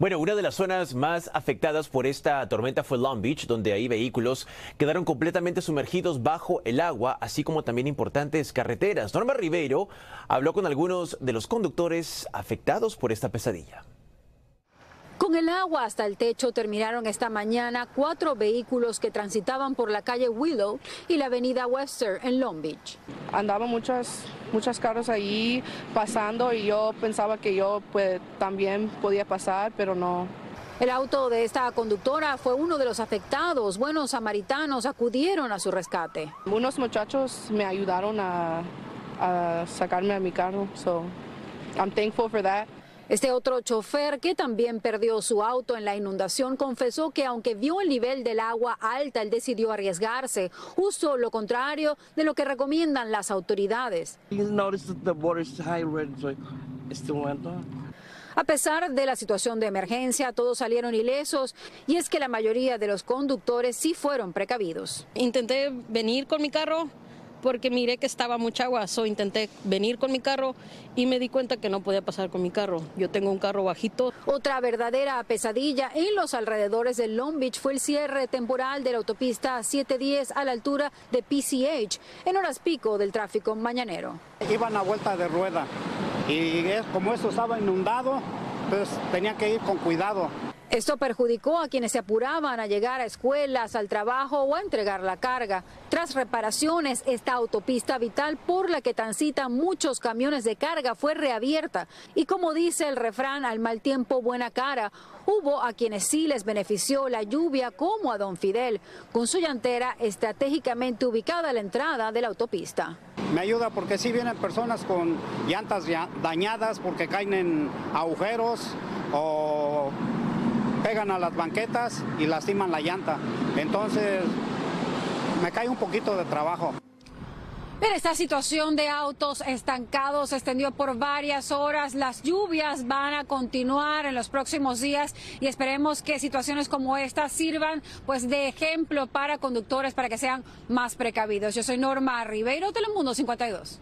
Bueno, una de las zonas más afectadas por esta tormenta fue Long Beach, donde ahí vehículos quedaron completamente sumergidos bajo el agua, así como también importantes carreteras. Norma Ribeiro habló con algunos de los conductores afectados por esta pesadilla. Con el agua hasta el techo terminaron esta mañana cuatro vehículos que transitaban por la calle Willow y la avenida Webster en Long Beach. Andaban muchas, muchas carros ahí pasando y yo pensaba que yo pues, también podía pasar, pero no, el auto de esta conductora fue uno de los afectados. Buenos samaritanos acudieron a su rescate. Unos muchachos me ayudaron a, a sacarme a mi carro, so I'm thankful for that. Este otro chofer, que también perdió su auto en la inundación, confesó que aunque vio el nivel del agua alta, él decidió arriesgarse, justo lo contrario de lo que recomiendan las autoridades. A pesar de la situación de emergencia, todos salieron ilesos y es que la mayoría de los conductores sí fueron precavidos. Intenté venir con mi carro, porque miré que estaba mucha agua, so intenté venir con mi carro y me di cuenta que no podía pasar con mi carro. Yo tengo un carro bajito. Otra verdadera pesadilla en los alrededores de Long Beach fue el cierre temporal de la autopista 710 a la altura de PCH en horas pico del tráfico mañanero. Iban a vuelta de rueda y como eso estaba inundado, pues tenía que ir con cuidado. Esto perjudicó a quienes se apuraban a llegar a escuelas, al trabajo o a entregar la carga. Tras reparaciones, esta autopista vital por la que transitan muchos camiones de carga fue reabierta. Y como dice el refrán, al mal tiempo buena cara, hubo a quienes sí les benefició la lluvia, como a don Fidel, con su llantera estratégicamente ubicada a la entrada de la autopista. Me ayuda porque sí vienen personas con llantas dañadas porque caen en agujeros o pegan a las banquetas y lastiman la llanta. Entonces me cae un poquito de trabajo. Pero esta situación de autos estancados se extendió por varias horas. Las lluvias van a continuar en los próximos días y esperemos que situaciones como esta sirvan pues de ejemplo para conductores para que sean más precavidos. Yo soy Norma Ribeiro, Telemundo 52.